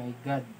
my God.